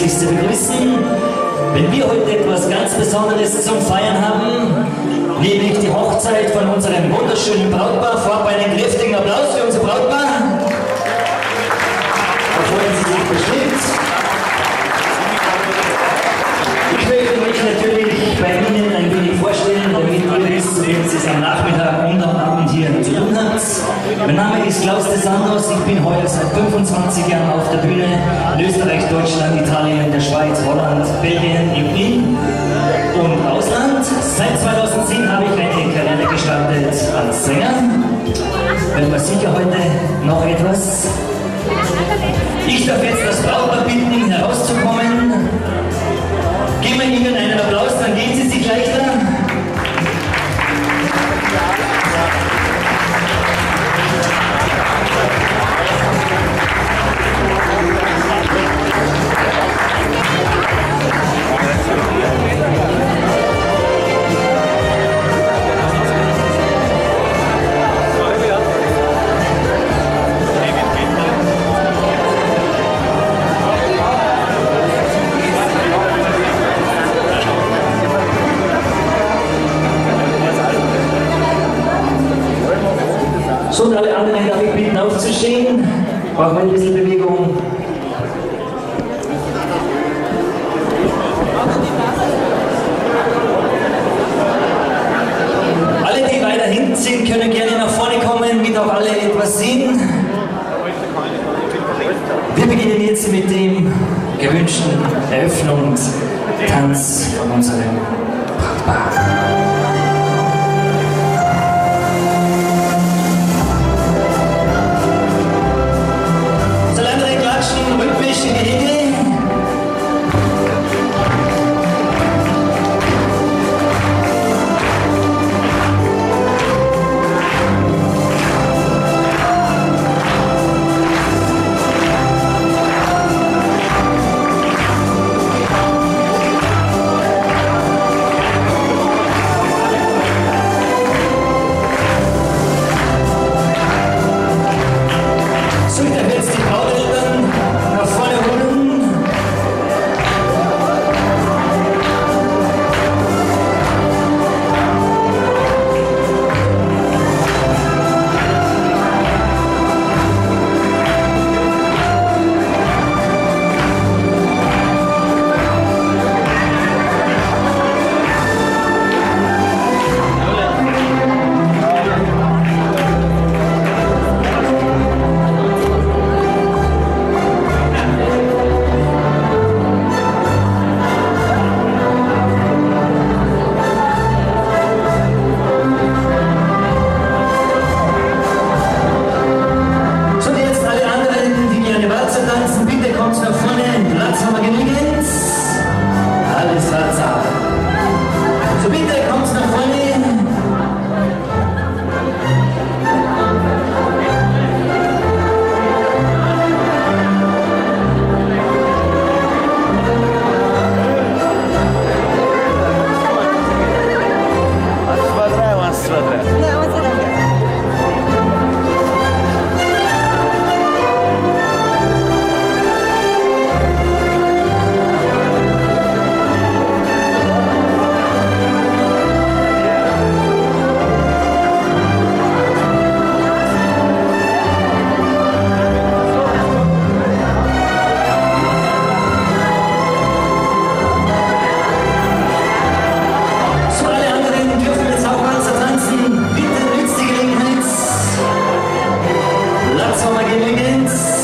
herzlichst zu begrüßen. Wenn wir heute etwas ganz Besonderes zum Feiern haben, nämlich die Hochzeit von unserem wunderschönen Brautpaar, vorab einen kräftigen Applaus für unser Brautpaar. Name ist Klaus de Sandos, ich bin heuer seit 25 Jahren auf der Bühne in Österreich, Deutschland, Italien, der Schweiz, Holland, Belgien, In- und Ausland. Seit 2010 habe ich eine Karriere gestartet als Sänger. Werden wir sicher heute noch etwas. Ich darf jetzt das Brautpaar bitten, herauszukommen. Aufzustehen. Brauchen wir ein bisschen Bewegung. Alle, die weiter hinten sind, können gerne nach vorne kommen, damit auch alle etwas sehen. Wir beginnen jetzt mit dem gewünschten Eröffnungstanz von unserem Brautpaar. She all my gimmicks.